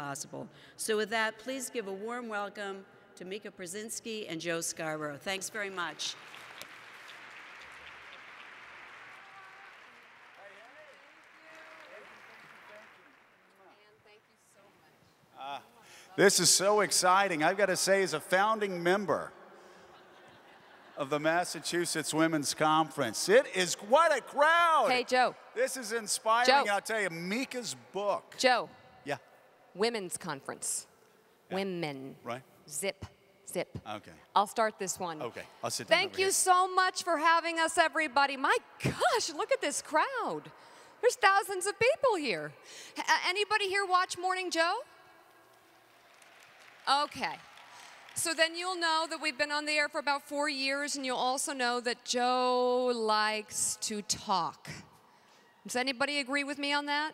possible. So with that, please give a warm welcome to Mika Brzezinski and Joe Scarborough. Thanks very much. Ah, this is so exciting. I've got to say, as a founding member of the Massachusetts Women's Conference, it is quite a crowd. Hey, Joe. This is inspiring. Joe. I'll tell you, Mika's book. Joe, Yeah, women's conference. Women. right? Zip, zip. Okay. I'll start this one. Okay, I'll sit down Thank you here. so much for having us, everybody. My gosh, look at this crowd. There's thousands of people here. H- uh, anybody here watch Morning Joe? Okay. So then you'll know that we've been on the air for about four years, and you'll also know that Joe likes to talk. Does anybody agree with me on that?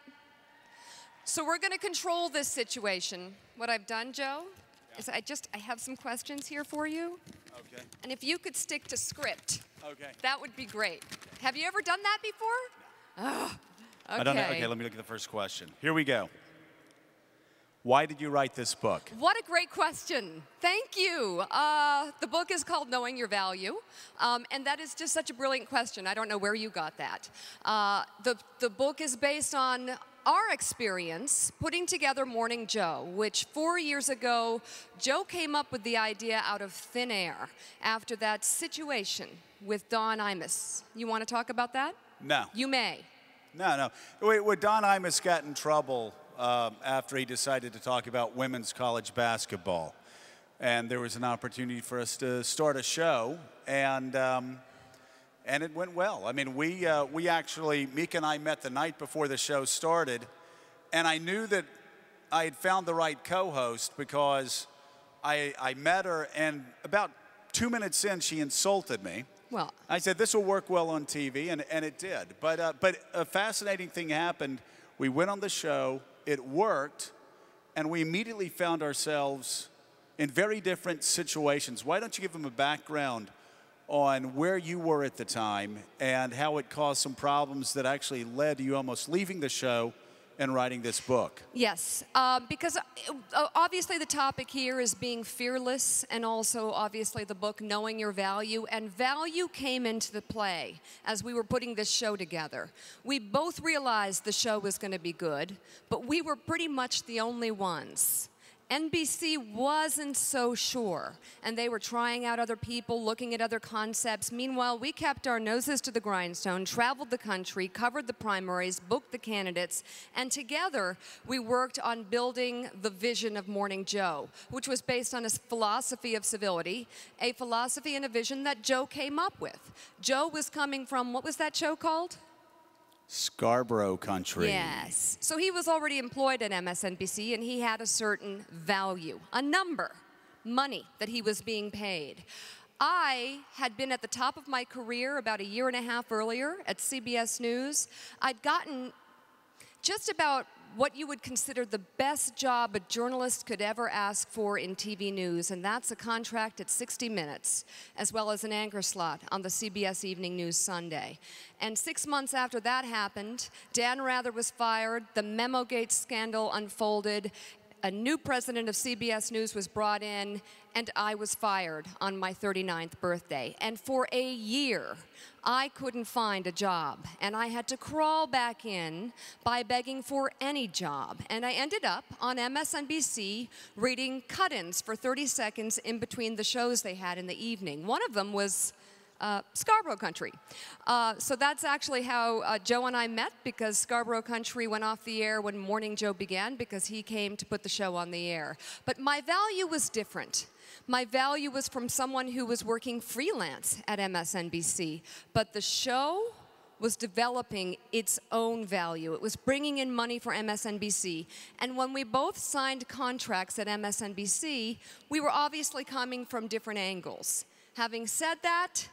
So we're going to control this situation. What I've done, Joe, is I just I have some questions here for you, Okay. and if you could stick to script, Okay. that would be great. Have you ever done that before? Oh, okay. I don't know. Okay, let me look at the first question. Here we go. Why did you write this book? What a great question. Thank you. Uh, the book is called Knowing Your Value, um, and that is just such a brilliant question. I don't know where you got that. Uh, the, the book is based on our experience putting together Morning Joe, which four years ago, Joe came up with the idea out of thin air after that situation with Don Imus. You want to talk about that? No. You may. No, no. Wait, when Don Imus got in trouble um, after he decided to talk about women's college basketball, and there was an opportunity for us to start a show, and um, and it went well. I mean, we uh, we actually Meek and I met the night before the show started, and I knew that I had found the right co-host because I I met her, and about two minutes in, she insulted me. Well, I said this will work well on TV, and, and it did. But uh, but a fascinating thing happened. We went on the show. It worked, and we immediately found ourselves in very different situations. Why don't you give them a background on where you were at the time and how it caused some problems that actually led to you almost leaving the show and writing this book? Yes, uh, because obviously the topic here is being fearless, and also obviously the book Knowing Your Value. And value came into the play as we were putting this show together. We both realized the show was going to be good, but we were pretty much the only ones. NBC wasn't so sure, and they were trying out other people, looking at other concepts. Meanwhile, we kept our noses to the grindstone, traveled the country, covered the primaries, booked the candidates, and together we worked on building the vision of Morning Joe, which was based on a philosophy of civility, a philosophy and a vision that Joe came up with. Joe was coming from, what was that show called? Scarborough Country. Yes. So he was already employed at MSNBC and he had a certain value, a number, money that he was being paid. I had been at the top of my career about a year and a half earlier at CBS News. I'd gotten just about what you would consider the best job a journalist could ever ask for in TV news, and that's a contract at 60 Minutes, as well as an anchor slot on the CBS Evening News Sunday. And six months after that happened, Dan Rather was fired, the Memogate scandal unfolded, a new president of CBS News was brought in, and I was fired on my 39th birthday. And for a year, I couldn't find a job, and I had to crawl back in by begging for any job. And I ended up on MSNBC reading cut ins for 30 seconds in between the shows they had in the evening. One of them was uh, Scarborough Country. Uh, so that's actually how uh, Joe and I met because Scarborough Country went off the air when Morning Joe began because he came to put the show on the air. But my value was different. My value was from someone who was working freelance at MSNBC. But the show was developing its own value. It was bringing in money for MSNBC. And when we both signed contracts at MSNBC, we were obviously coming from different angles. Having said that,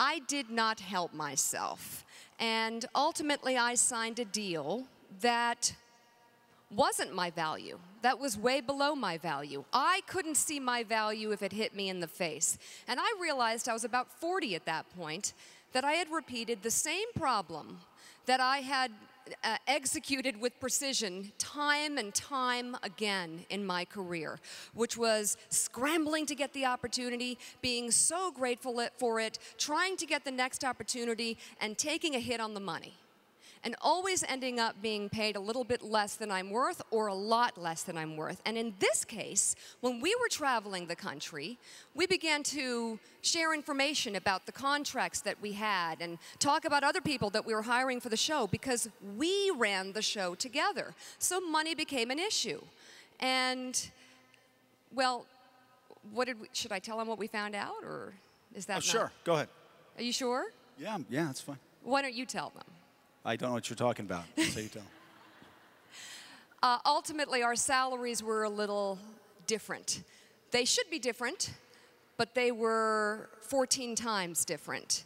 I did not help myself. And ultimately, I signed a deal that wasn't my value. That was way below my value. I couldn't see my value if it hit me in the face. And I realized I was about 40 at that point that I had repeated the same problem that I had uh, executed with precision time and time again in my career, which was scrambling to get the opportunity, being so grateful for it, trying to get the next opportunity, and taking a hit on the money and always ending up being paid a little bit less than I'm worth or a lot less than I'm worth. And in this case, when we were traveling the country, we began to share information about the contracts that we had and talk about other people that we were hiring for the show because we ran the show together. So money became an issue. And, well, what did we, should I tell them what we found out or is that Oh, not- sure. Go ahead. Are you sure? Yeah, yeah, that's fine. Why don't you tell them? I don't know what you're talking about. So you tell. Uh, ultimately, our salaries were a little different. They should be different, but they were 14 times different.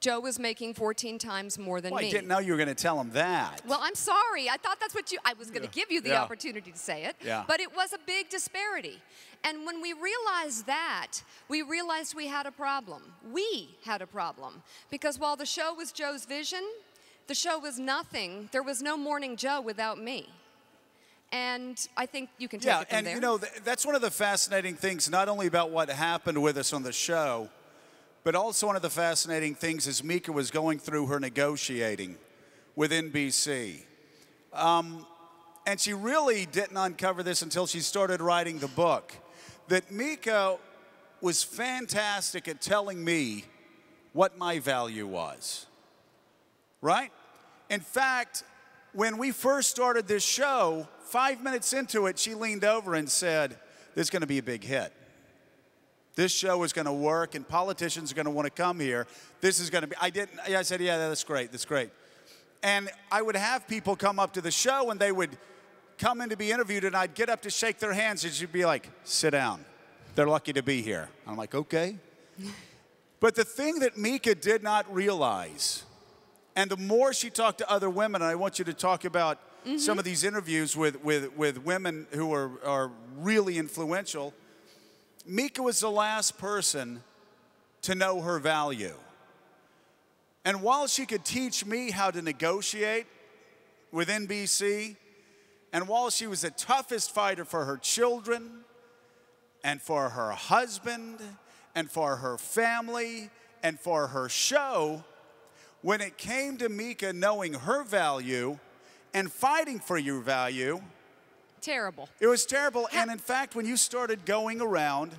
Joe was making 14 times more than Well, me. I didn't know you were going to tell him that. Well, I'm sorry. I thought that's what you. I was going to Yeah. give you the Yeah. opportunity to say it. Yeah. But it was a big disparity. And when we realized that, we realized we had a problem. We had a problem. Because while the show was Joe's vision, the show was nothing. There was no Morning Joe without me. And I think you can take yeah, it from and there. you know th- that's one of the fascinating things, not only about what happened with us on the show, but also one of the fascinating things is Mika was going through her negotiating with NBC. Um, and she really didn't uncover this until she started writing the book. That Mika was fantastic at telling me what my value was. Right? In fact, when we first started this show, five minutes into it, she leaned over and said, This is going to be a big hit. This show is going to work, and politicians are going to want to come here. This is going to be. I didn't. I said, Yeah, that's great. That's great. And I would have people come up to the show, and they would come in to be interviewed, and I'd get up to shake their hands, and she'd be like, Sit down. They're lucky to be here. I'm like, Okay. But the thing that Mika did not realize, and the more she talked to other women, and I want you to talk about mm-hmm. some of these interviews with, with, with women who are, are really influential, Mika was the last person to know her value. And while she could teach me how to negotiate with NBC, and while she was the toughest fighter for her children and for her husband and for her family and for her show, when it came to Mika knowing her value and fighting for your value, Terrible. it was terrible. And in fact, when you started going around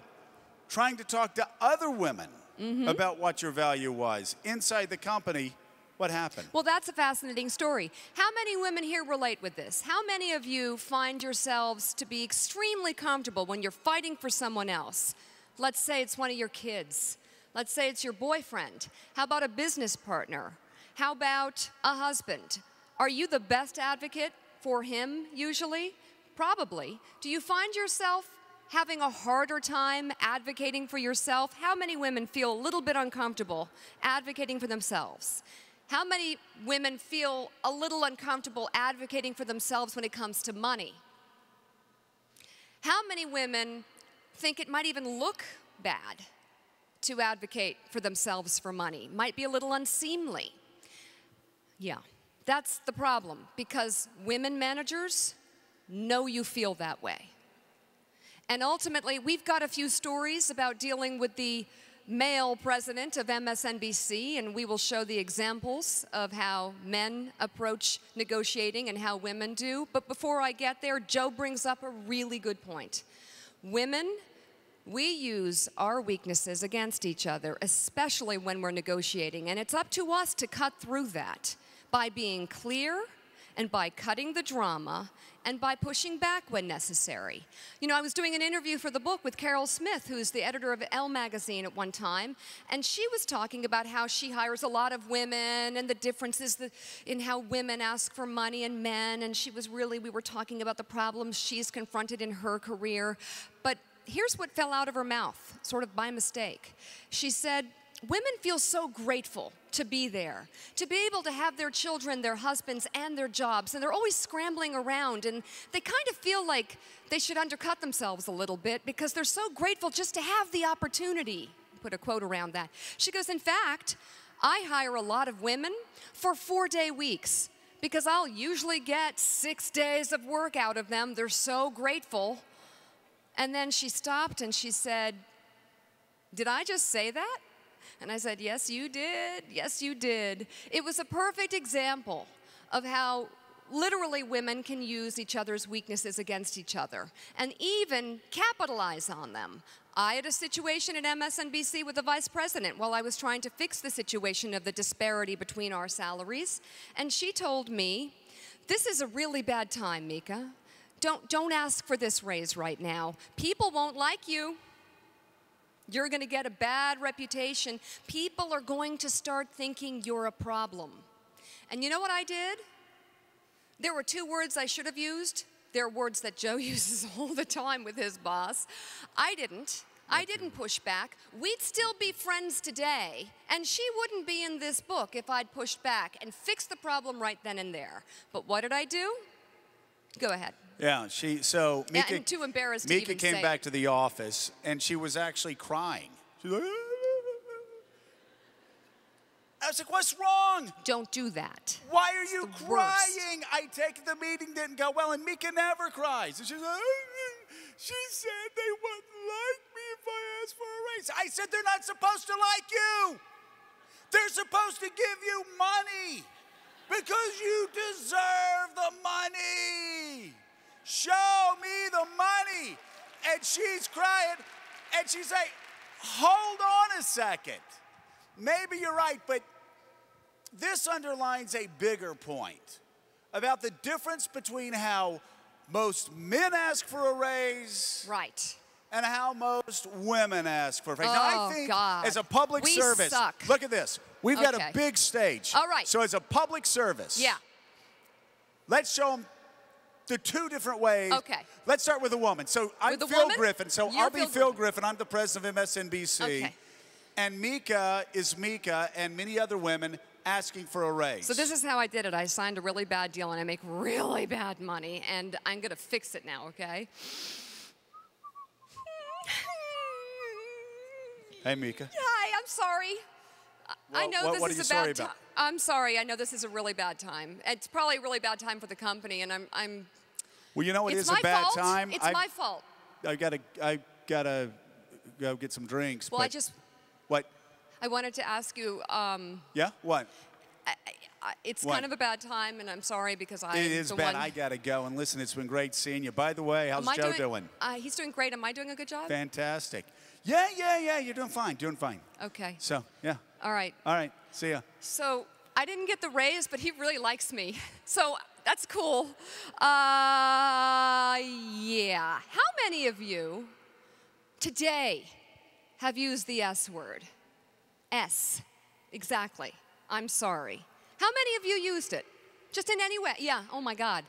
trying to talk to other women mm-hmm. about what your value was inside the company, what happened? Well, that's a fascinating story. How many women here relate with this? How many of you find yourselves to be extremely comfortable when you're fighting for someone else? Let's say it's one of your kids. Let's say it's your boyfriend. How about a business partner? How about a husband? Are you the best advocate for him usually? Probably. Do you find yourself having a harder time advocating for yourself? How many women feel a little bit uncomfortable advocating for themselves? How many women feel a little uncomfortable advocating for themselves when it comes to money? How many women think it might even look bad to advocate for themselves for money? Might be a little unseemly. Yeah, that's the problem because women managers know you feel that way. And ultimately, we've got a few stories about dealing with the male president of MSNBC, and we will show the examples of how men approach negotiating and how women do. But before I get there, Joe brings up a really good point. Women, we use our weaknesses against each other, especially when we're negotiating, and it's up to us to cut through that by being clear and by cutting the drama and by pushing back when necessary. You know, I was doing an interview for the book with Carol Smith, who's the editor of Elle magazine at one time, and she was talking about how she hires a lot of women and the differences in how women ask for money and men, and she was really, we were talking about the problems she's confronted in her career. But here's what fell out of her mouth, sort of by mistake. She said, Women feel so grateful to be there, to be able to have their children, their husbands, and their jobs, and they're always scrambling around, and they kind of feel like they should undercut themselves a little bit because they're so grateful just to have the opportunity. Put a quote around that. She goes, In fact, I hire a lot of women for four day weeks because I'll usually get six days of work out of them. They're so grateful. And then she stopped and she said, Did I just say that? And I said, Yes, you did. Yes, you did. It was a perfect example of how literally women can use each other's weaknesses against each other and even capitalize on them. I had a situation at MSNBC with the vice president while I was trying to fix the situation of the disparity between our salaries. And she told me, This is a really bad time, Mika. Don't, don't ask for this raise right now. People won't like you. You're going to get a bad reputation. People are going to start thinking you're a problem. And you know what I did? There were two words I should have used. They're words that Joe uses all the time with his boss. I didn't. I didn't push back. We'd still be friends today, and she wouldn't be in this book if I'd pushed back and fixed the problem right then and there. But what did I do? Go ahead. Yeah, she so Yeah, Mika I'm too embarrassed to Mika even came say back to the office and she was actually crying. She's like, ah. I was like, "What's wrong? Don't do that. Why are you the worst. crying? I take it the meeting didn't go well, and Mika never cries." And she's like, ah. "She said they wouldn't like me if I asked for a raise." I said, "They're not supposed to like you. They're supposed to give you money because you deserve the money. Show me the money." And she's crying, and she's like, "Hold on a second. Maybe you're right, but this underlines a bigger point about the difference between how most men ask for a raise Right. and how most women ask for a raise. now, Oh, I think God. as a public We service, suck. look at this. We've got a big stage. All right. So as a public service, Yeah. let's show them the two different ways. Okay. Let's start with a woman. So I'm Phil woman? Griffin. So You're I'll be Phil Phil Griffin. Griffin. I'm the president of MSNBC. Okay. And Mika is Mika and many other women asking for a raise. So this is how I did it. I signed a really bad deal and I make really bad money and I'm going to fix it now, okay? Hey, Mika. Hi, I'm sorry. I- I know what- this what is a bad time. I'm sorry. I know this is a really bad time. It's probably a really bad time for the company and I'm I'm Well, you know it's a bad fault. time? It's I, my fault. I gotta, I gotta go get some drinks. Well, I just What? I wanted to ask you um Yeah. What? I, I, it's What? kind of a bad time and I'm sorry because I it is bad. one I gotta go. And listen, it's been great seeing you. By the way, how's Joe doing, doing? Uh, he's doing great. Am I doing a good job? Fantastic. Yeah, yeah, yeah. You're doing fine. Doing fine. Okay. So, yeah. All right. All right. See ya. So I didn't get the raise, but he really likes me. So that's cool. Uh, yeah. How many of you today have used the S word? S. Exactly. I'm sorry. How many of you used it? Just in any way? Yeah. Oh my God.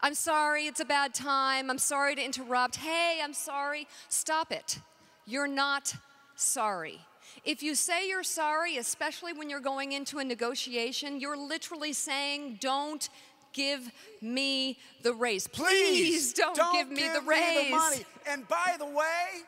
I'm sorry, it's a bad time. I'm sorry to interrupt. Hey, I'm sorry. Stop it. You're not sorry. If you say you're sorry, especially when you're going into a negotiation, you're literally saying, don't give me the raise. Please, don't, give me the raise. Me the money. And by the way,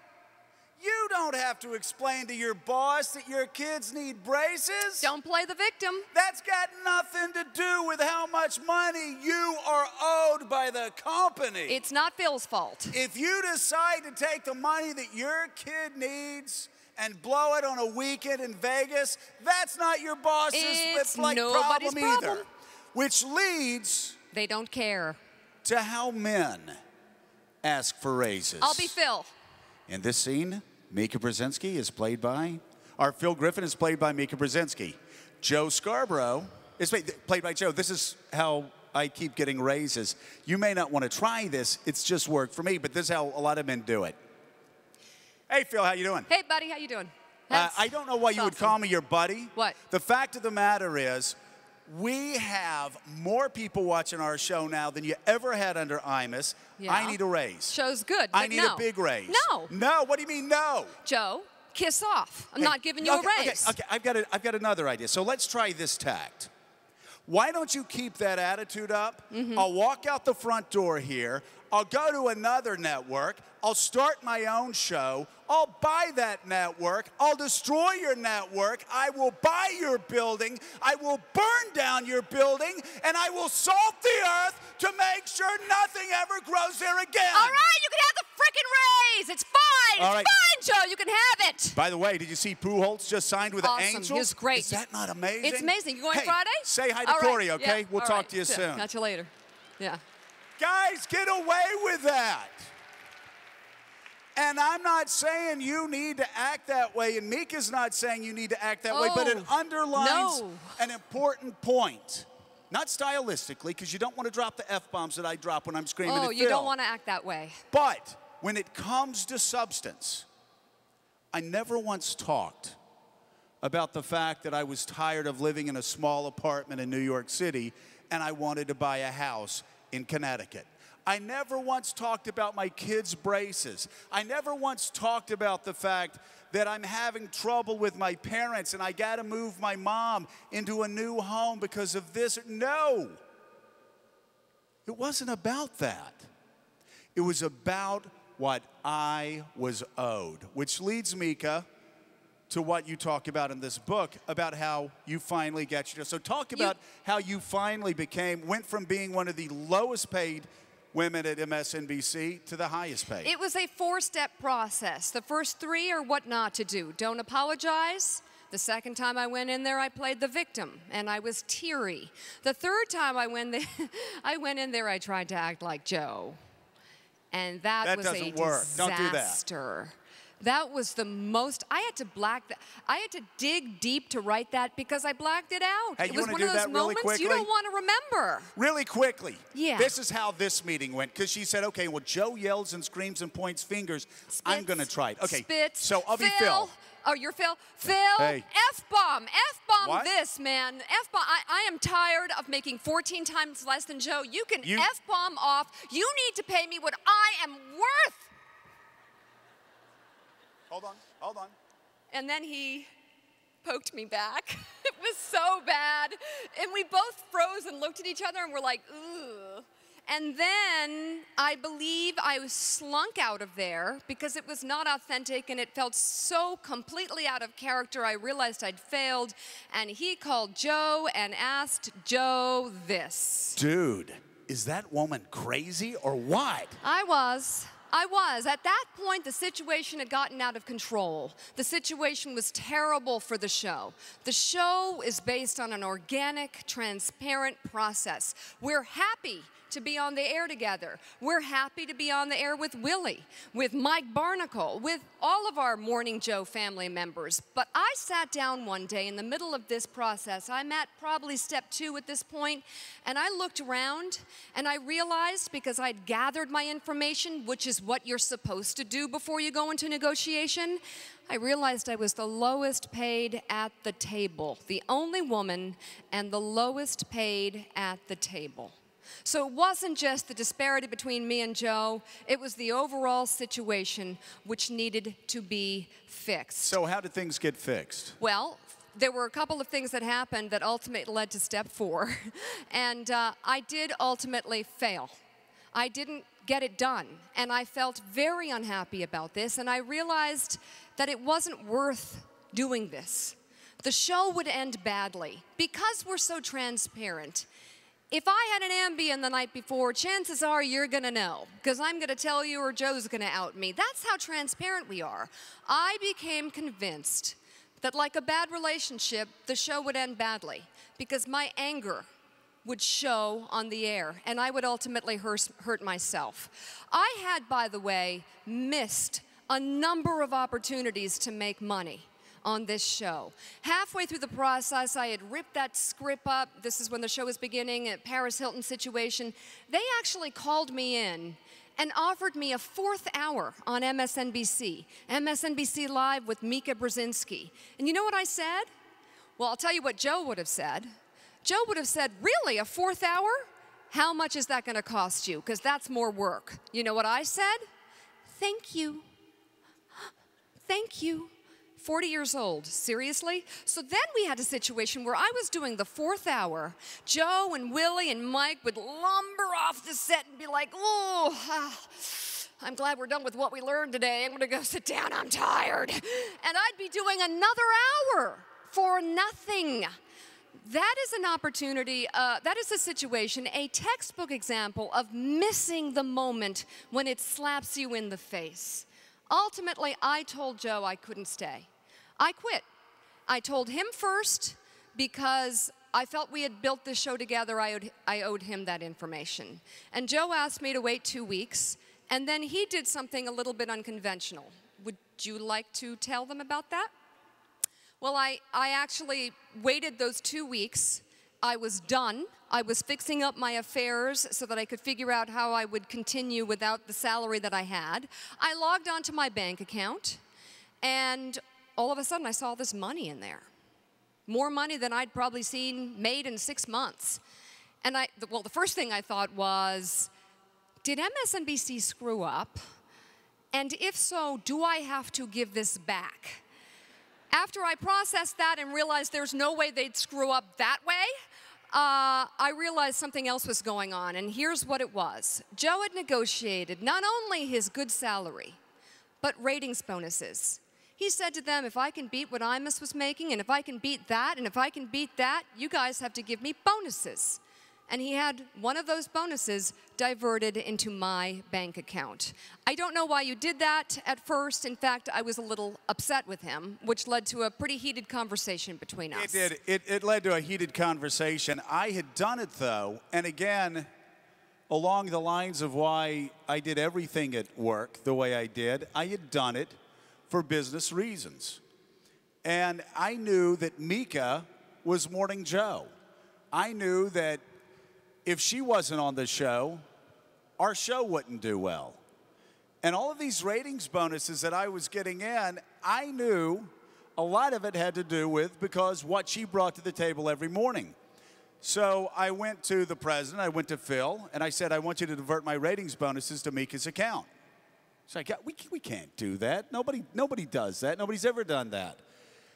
you don't have to explain to your boss that your kids need braces. Don't play the victim. That's got nothing to do with how much money you are owed by the company. It's not Phil's fault. if you decide to take the money that your kid needs and blow it on a weekend in Vegas, that's not your boss's It's like nobody's problem either. problem. Which leads They don't care. to how men ask for raises. I'll be Phil. In this scene, Mika Brzezinski is played by, our Phil Griffin is played by Mika Brzezinski. Joe Scarborough is played, by Joe. This is how I keep getting raises. You may not want to try this. It's just worked for me, but this is how a lot of men do it. Hey, Phil, how you doing? Hey, buddy, how you doing? Uh, I don't know why you would call me your buddy. What? The fact of the matter is, we have more people watching our show now than you ever had under Imus. I need a raise. Show's good. I need no. a big raise. No, No. What do you mean no? Joe, kiss off. I'm Hey, not giving you okay, a raise. Okay, okay. I've got a, I've got another idea. So let's try this tact. Why don't you keep that attitude up? Mm-hmm. I'll walk out the front door here. I'll go to another network. I'll start my own show. I'll buy that network. I'll destroy your network. I will buy your building. I will burn down your building. And I will salt the earth to make sure nothing ever grows there again. All right, you can have the frickin' raise. It's fine. All it's right. fine, Joe. You can have it. By the way, did you see Pujols just signed with Awesome. the He Angels? was great. Is that not amazing? It's amazing. You going hey, Friday? Say hi to All right, Corey, okay? yeah, We'll all talk right. to you soon. Catch you later. Yeah. Guys, get away with that. And I'm not saying you need to act that way, and Mika's not saying you need to act that way, but it Oh, underlines no. an important point. Not stylistically, because you don't want to drop the F bombs that I drop when I'm screaming Oh, at you Phil. don't want to act that way. But when it comes to substance, I never once talked about the fact that I was tired of living in a small apartment in New York City and I wanted to buy a house in Connecticut. I never once talked about my kids' braces. I never once talked about the fact that I'm having trouble with my parents and I got to move my mom into a new home because of this. No. It wasn't about that. It was about what I was owed, which leads Mika to what you talk about in this book about how you finally got your. So talk about how you finally became went from being one of the lowest paid women at MSNBC to the highest paid. It was a four step process. The first three are what not to do don't apologize. The second time I went in there, I played the victim and I was teary. The third time I went, there, I went in there, I tried to act like Joe. And that, That was a doesn't work. Don't do that. disaster. That was the most. I had to black that. I had to dig deep to write that because I blacked it out. Hey, it was one of those that really moments you don't want to remember. Really quickly. Yeah. This is how this meeting went because she said, okay, well, Joe yells and screams and points fingers. I'm going to try it. Okay. Spits. So I'll be Phil. Phil. Oh, you're Phil. Phil. Hey. F bomb. F bomb What? this, man. F bomb. I, I am tired of making 14 times less than Joe. You can You- F bomb off. You need to pay me what I am worth. Hold on. Hold on. And then he poked me back. it was so bad. And we both froze and looked at each other and were like, ooh. And then I believe I was slunk out of there because it was not authentic and it felt so completely out of character. I realized I'd failed. And he called Joe and asked Joe this. Dude, is that woman crazy or what? I was. I was. At that point, the situation had gotten out of control. The situation was terrible for the show. The show is based on an organic, transparent process. We're happy to be on the air together. We're happy to be on the air with Willie, with Mike Barnicle, with all of our Morning Joe family members. But I sat down one day in the middle of this process. I'm at probably step two at this point, and I looked around and I realized because I'd gathered my information, which is what you're supposed to do before you go into negotiation, I realized I was the lowest paid at the table, the only woman, and the lowest paid at the table. So it wasn't just the disparity between me and Joe, it was the overall situation which needed to be fixed. So, how did things get fixed? Well, there were a couple of things that happened that ultimately led to step four. And uh, I did ultimately fail. I didn't get it done. And I felt very unhappy about this. And I realized that it wasn't worth doing this. The show would end badly because we're so transparent. If I had an Ambien the night before, chances are you're gonna know, because I'm gonna tell you or Joe's gonna out me. That's how transparent we are. I became convinced that, like a bad relationship, the show would end badly, because my anger would show on the air, and I would ultimately hurt, hurt myself. I had, by the way, missed a number of opportunities to make money on this show. Halfway through the process, I had ripped that script up. This is when the show was beginning, a Paris Hilton situation. They actually called me in and offered me a fourth hour on MSNBC, MSNBC Live with Mika Brzezinski. And you know what I said? Well, I'll tell you what Joe would have said. Joe would have said, Really, a fourth hour? How much is that going to cost you? Because that's more work. You know what I said? Thank you. Thank you 40 years old. Seriously? So then we had a situation where I was doing the fourth hour. Joe and Willie and Mike would lumber off the set and be like, oh, ah, I'm glad we're done with what we learned today. I'm gonna go sit down, I'm tired. And I'd be doing another hour for nothing. That is an opportunity, uh, that is a situation, a textbook example of missing the moment when it slaps you in the face. Ultimately, I told Joe I couldn't stay. I quit. I told him first because I felt we had built this show together. I owed, I owed him that information. And Joe asked me to wait two weeks, and then he did something a little bit unconventional. Would you like to tell them about that? Well, I, I actually waited those two weeks. I was done. I was fixing up my affairs so that I could figure out how I would continue without the salary that I had. I logged onto my bank account, and all of a sudden I saw this money in there. More money than I'd probably seen made in six months. And I, well, the first thing I thought was, did MSNBC screw up? And if so, do I have to give this back? After I processed that and realized there's no way they'd screw up that way, uh, I realized something else was going on, and here's what it was. Joe had negotiated not only his good salary, but ratings bonuses. He said to them, if I can beat what Imus was making, and if I can beat that, and if I can beat that, you guys have to give me bonuses and he had one of those bonuses diverted into my bank account. I don't know why you did that at first. In fact, I was a little upset with him, which led to a pretty heated conversation between us. It did. It, it led to a heated conversation. I had done it, though, and again, along the lines of why I did everything at work the way I did, I had done it for business reasons. And I knew that Mika was Morning Joe. I knew that if she wasn't on the show, our show wouldn't do well. And all of these ratings bonuses that I was getting in, I knew a lot of it had to do with because what she brought to the table every morning. So I went to the president, I went to Phil, and I said, I want you to divert my ratings bonuses to Mika's account. He's like, we, we can't do that. Nobody, nobody does that. Nobody's ever done that.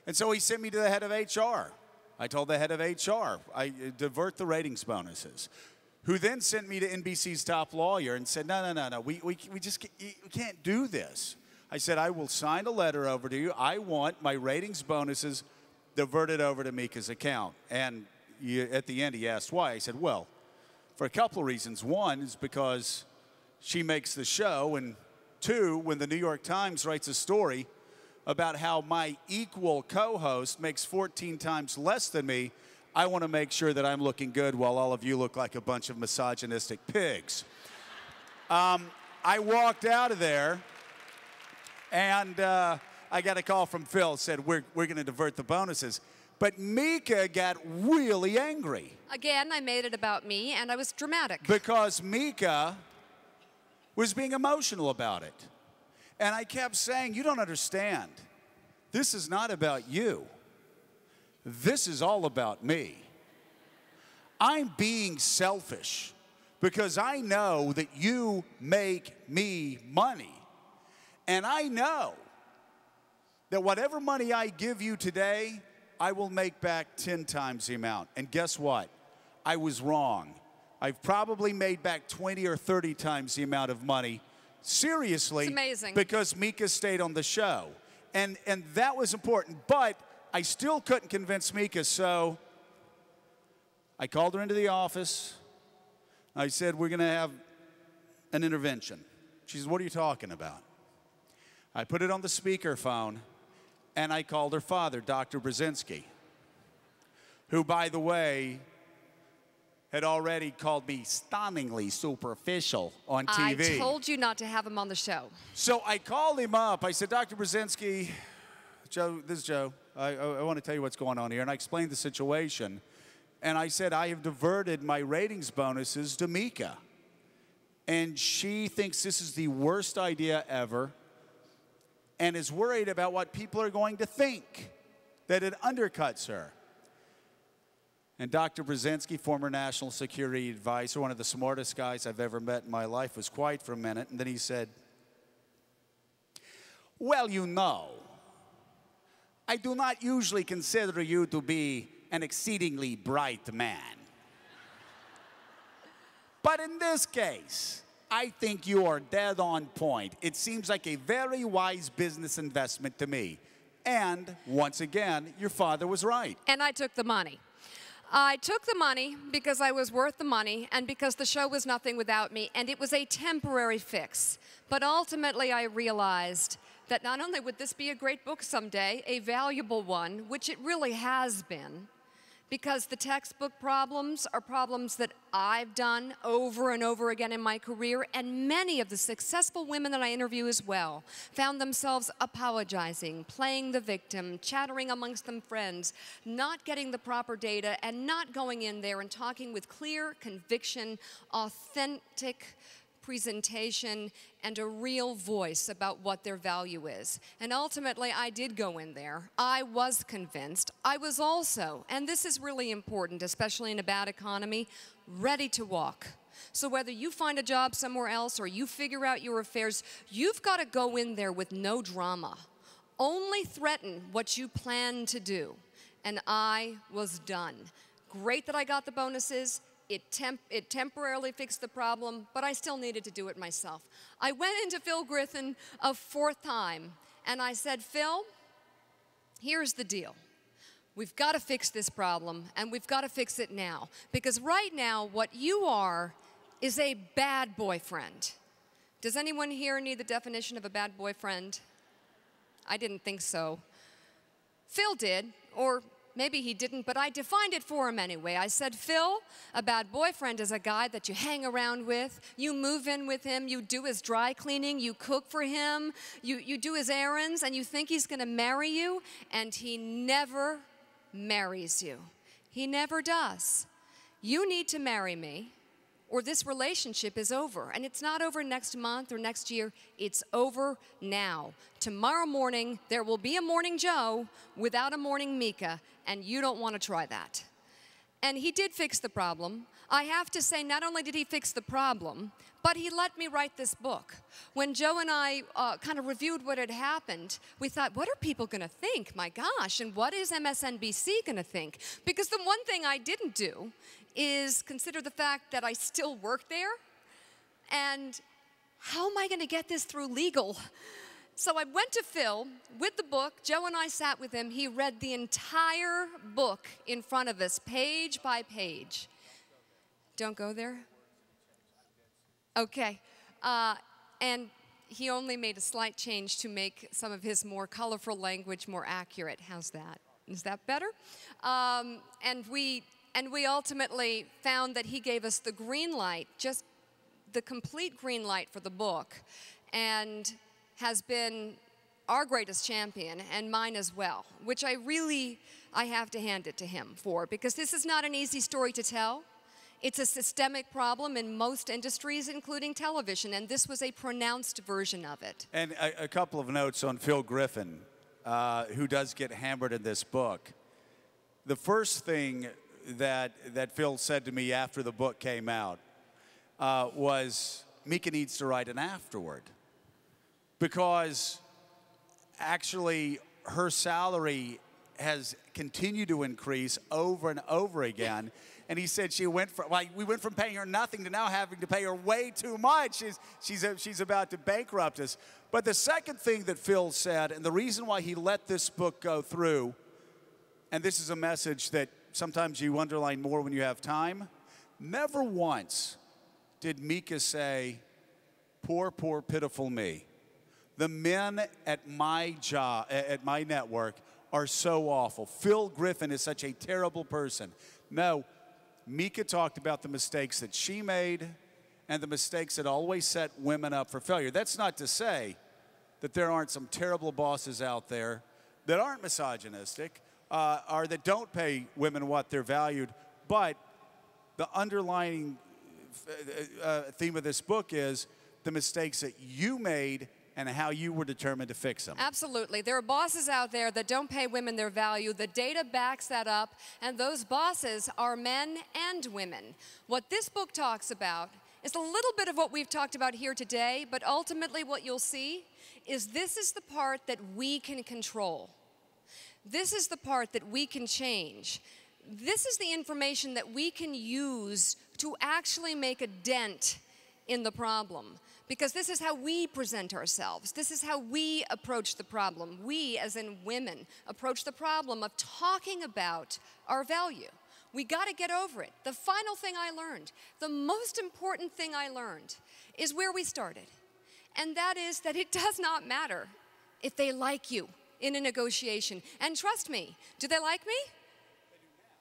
And so he sent me to the head of HR. I told the head of HR, I uh, divert the ratings bonuses, who then sent me to NBC's top lawyer and said, no, no, no, no, we, we, we just we can't do this. I said, I will sign a letter over to you. I want my ratings bonuses diverted over to Mika's account. And you, at the end, he asked why. I said, well, for a couple of reasons. One is because she makes the show, and two, when the New York Times writes a story about how my equal co host makes 14 times less than me, I want to make sure that I'm looking good while all of you look like a bunch of misogynistic pigs. Um, I walked out of there and uh, I got a call from Phil, said, We're, we're going to divert the bonuses. But Mika got really angry. Again, I made it about me and I was dramatic. Because Mika was being emotional about it. And I kept saying, You don't understand. This is not about you. This is all about me. I'm being selfish because I know that you make me money. And I know that whatever money I give you today, I will make back 10 times the amount. And guess what? I was wrong. I've probably made back 20 or 30 times the amount of money seriously it's amazing. because Mika stayed on the show. And, and that was important. But I still couldn't convince Mika, so I called her into the office. I said, We're going to have an intervention. She says, What are you talking about? I put it on the speakerphone and I called her father, Dr. Brzezinski, who, by the way, had already called me stunningly superficial on TV. I told you not to have him on the show. So I called him up. I said, Dr. Brzezinski, Joe, this is Joe. I, I, I want to tell you what's going on here. And I explained the situation. And I said, I have diverted my ratings bonuses to Mika. And she thinks this is the worst idea ever and is worried about what people are going to think, that it undercuts her. And Dr. Brzezinski, former national security advisor, one of the smartest guys I've ever met in my life, was quiet for a minute. And then he said, Well, you know, I do not usually consider you to be an exceedingly bright man. But in this case, I think you are dead on point. It seems like a very wise business investment to me. And once again, your father was right. And I took the money. I took the money because I was worth the money and because the show was nothing without me, and it was a temporary fix. But ultimately, I realized that not only would this be a great book someday, a valuable one, which it really has been, because the textbook problems are problems that I've done over and over again in my career, and many of the successful women that I interview as well found themselves apologizing, playing the victim, chattering amongst them friends, not getting the proper data, and not going in there and talking with clear conviction, authentic presentation and a real voice about what their value is. And ultimately, I did go in there. I was convinced. I was also, and this is really important, especially in a bad economy, ready to walk. So whether you find a job somewhere else or you figure out your affairs, you've got to go in there with no drama. Only threaten what you plan to do. And I was done. Great that I got the bonuses. It, temp it temporarily fixed the problem, but I still needed to do it myself. I went into Phil Griffin a fourth time and I said, Phil, here's the deal. We've got to fix this problem and we've got to fix it now. Because right now, what you are is a bad boyfriend. Does anyone here need the definition of a bad boyfriend? I didn't think so. Phil did, or Maybe he didn't, but I defined it for him anyway. I said, Phil, a bad boyfriend is a guy that you hang around with, you move in with him, you do his dry cleaning, you cook for him, you, you do his errands, and you think he's gonna marry you, and he never marries you. He never does. You need to marry me or this relationship is over. And it's not over next month or next year, it's over now. Tomorrow morning, there will be a morning Joe without a morning Mika, and you don't want to try that. And he did fix the problem. I have to say, not only did he fix the problem, but he let me write this book. When Joe and I uh, kind of reviewed what had happened, we thought, what are people going to think? My gosh, and what is MSNBC going to think? Because the one thing I didn't do is consider the fact that I still work there and how am I going to get this through legal? So I went to Phil with the book. Joe and I sat with him. He read the entire book in front of us, page by page. Don't go there? Okay. Uh, and he only made a slight change to make some of his more colorful language more accurate. How's that? Is that better? Um, and we and we ultimately found that he gave us the green light, just the complete green light for the book, and has been our greatest champion and mine as well, which I really I have to hand it to him for because this is not an easy story to tell. It's a systemic problem in most industries, including television, and this was a pronounced version of it. And a, a couple of notes on Phil Griffin, uh, who does get hammered in this book. The first thing that, that Phil said to me after the book came out uh, was Mika needs to write an afterword because actually her salary has continued to increase over and over again. And he said she went from like we went from paying her nothing to now having to pay her way too much. She's she's uh, she's about to bankrupt us. But the second thing that Phil said, and the reason why he let this book go through, and this is a message that sometimes you underline more when you have time. Never once did Mika say, Poor, poor, pitiful me. The men at my job, at my network, are so awful. Phil Griffin is such a terrible person. No, Mika talked about the mistakes that she made and the mistakes that always set women up for failure. That's not to say that there aren't some terrible bosses out there that aren't misogynistic uh, or that don't pay women what they're valued. But the underlying uh, uh, theme of this book is the mistakes that you made and how you were determined to fix them. Absolutely. There are bosses out there that don't pay women their value. The data backs that up, and those bosses are men and women. What this book talks about is a little bit of what we've talked about here today, but ultimately what you'll see is this is the part that we can control. This is the part that we can change. This is the information that we can use to actually make a dent in the problem. Because this is how we present ourselves. This is how we approach the problem. We, as in women, approach the problem of talking about our value. We got to get over it. The final thing I learned, the most important thing I learned, is where we started. And that is that it does not matter if they like you in a negotiation. And trust me, do they like me?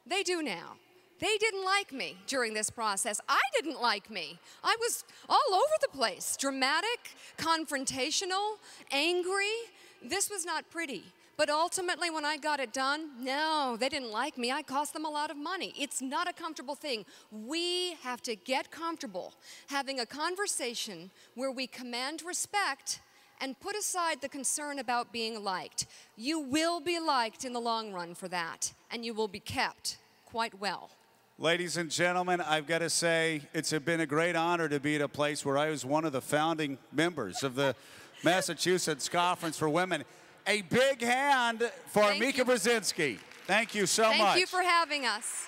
They do now. They didn't like me during this process. I didn't like me. I was all over the place dramatic, confrontational, angry. This was not pretty. But ultimately, when I got it done, no, they didn't like me. I cost them a lot of money. It's not a comfortable thing. We have to get comfortable having a conversation where we command respect and put aside the concern about being liked. You will be liked in the long run for that, and you will be kept quite well. Ladies and gentlemen, I've got to say it's been a great honor to be at a place where I was one of the founding members of the Massachusetts Conference for Women. A big hand for Thank Mika you. Brzezinski. Thank you so Thank much. Thank you for having us.